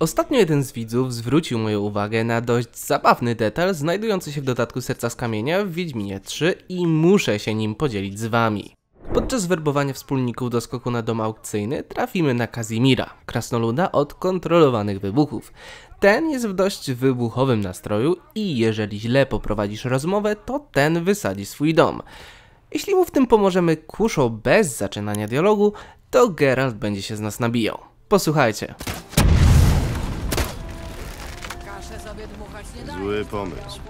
Ostatnio jeden z widzów zwrócił moją uwagę na dość zabawny detal znajdujący się w dodatku Serca z Kamienia w Wiedźminie 3 i muszę się nim podzielić z wami. Podczas werbowania wspólników do skoku na dom aukcyjny trafimy na Kazimira, krasnoluda od kontrolowanych wybuchów. Ten jest w dość wybuchowym nastroju i jeżeli źle poprowadzisz rozmowę, to ten wysadzi swój dom. Jeśli mu w tym pomożemy kuszą bez zaczynania dialogu, to Geralt będzie się z nas nabijał. Posłuchajcie. Zły pomysł.